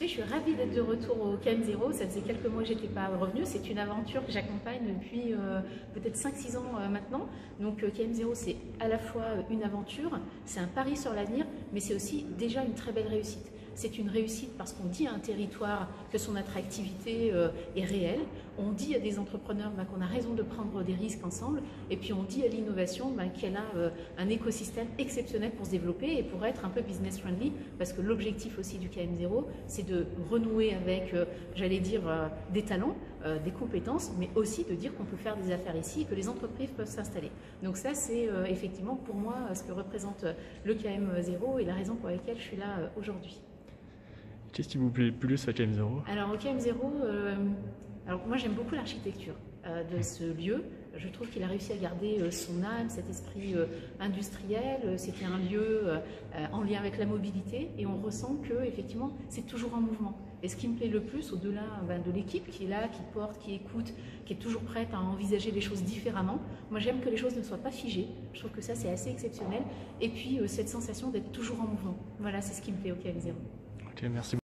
Je suis ravie d'être de retour au KM0. Ça faisait quelques mois que je n'étais pas revenue. C'est une aventure que j'accompagne depuis euh, peut-être 5-6 ans euh, maintenant. Donc euh, KM0, c'est à la fois une aventure, c'est un pari sur l'avenir, mais c'est aussi déjà une très belle réussite c'est une réussite parce qu'on dit à un territoire que son attractivité euh, est réelle. On dit à des entrepreneurs bah, qu'on a raison de prendre des risques ensemble. Et puis on dit à l'innovation bah, qu'elle a euh, un écosystème exceptionnel pour se développer et pour être un peu business friendly. Parce que l'objectif aussi du KM0, c'est de renouer avec, euh, j'allais dire, des talents, des compétences, mais aussi de dire qu'on peut faire des affaires ici et que les entreprises peuvent s'installer. Donc ça, c'est effectivement pour moi ce que représente le KM0 et la raison pour laquelle je suis là aujourd'hui. Qu'est-ce qui vous plaît plus à KM0 Alors au KM0, euh, alors moi j'aime beaucoup l'architecture euh, de ce lieu. Je trouve qu'il a réussi à garder euh, son âme, cet esprit industriel. C'était un lieu en lien avec la mobilité et on ressent que effectivement c'est toujours en mouvement. Et ce qui me plaît le plus, au-delà ben, de l'équipe qui est là, qui porte, qui écoute, qui est toujours prête à envisager les choses différemment, moi j'aime que les choses ne soient pas figées. Je trouve que ça c'est assez exceptionnel. Et puis cette sensation d'être toujours en mouvement. Voilà, c'est ce qui me plaît au KM0. Ok, merci.